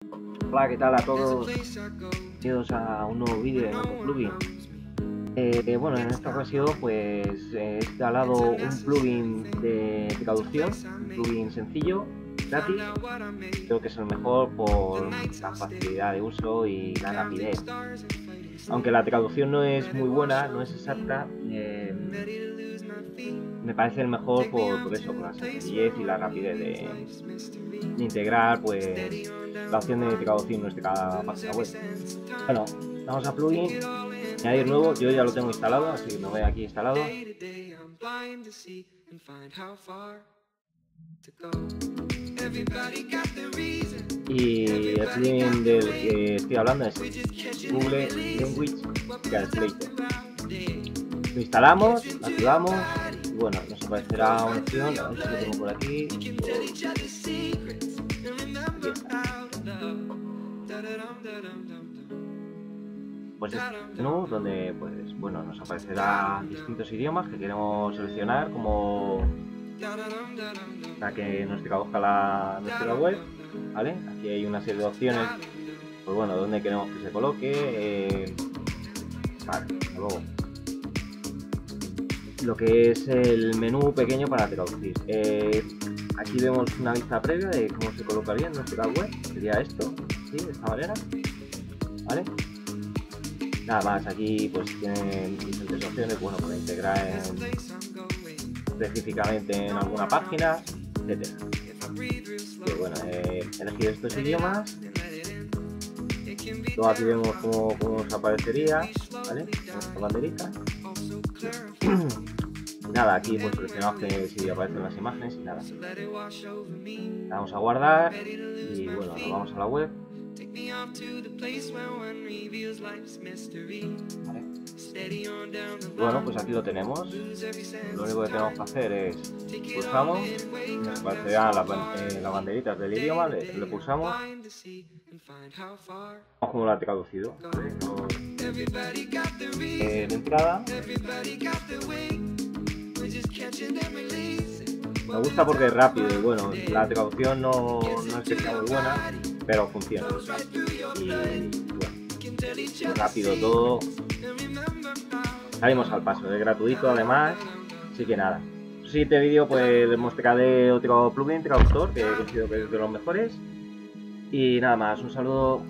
Hola, ¿qué tal a todos? Bienvenidos a un nuevo vídeo de nuestro plugin. Eh, bueno, en esta ocasión pues he instalado un plugin de traducción, un plugin sencillo, gratis. Creo que es el mejor por la facilidad de uso y la rapidez. Aunque la traducción no es muy buena, no es exacta, eh, me parece el mejor por, por, eso, por la sencillez y la rapidez de, de integrar pues la opción de traducir nuestra página web. Bueno, vamos a plugin, añadir nuevo, yo ya lo tengo instalado, así que lo voy aquí instalado. Y el plugin del que estoy hablando es Google Language Translator. Lo instalamos, activamos y bueno, nos aparecerá una opción, a ver si lo tengo por aquí. Pues este menú donde pues bueno nos aparecerá distintos idiomas que queremos seleccionar como para que nos traduzca la nuestra web, ¿vale? Aquí hay una serie de opciones, pues bueno, donde queremos que se coloque, eh, vale, luego lo que es el menú pequeño para traducir. Eh, aquí vemos una vista previa de cómo se colocaría en nuestra web, sería esto, ¿sí? de esta manera, ¿vale? Nada más, aquí pues tienen diferentes opciones, bueno, para integrar en, específicamente en alguna página, etcétera. Que bueno, he elegido estos idiomas. Luego aquí vemos cómo, cómo nos aparecería, ¿vale? Con banderita. nada, aquí pues seleccionamos que si aparecen las imágenes y nada. Vamos a guardar y bueno, nos vamos a la web. Vale. Bueno, pues aquí lo tenemos. Lo único que tenemos que hacer es pulsamos, las, eh, las banderitas del idioma, le, le pulsamos. Vamos como lo ha traducido. eh, de entrada. Me gusta porque es rápido y bueno, la traducción no, no es que sea muy buena, pero funciona. Y bueno, rápido todo. Salimos al paso, es gratuito además, así que nada. Siguiente vídeo pues mostraré otro plugin traductor que considero que es de los mejores. Y nada más, un saludo.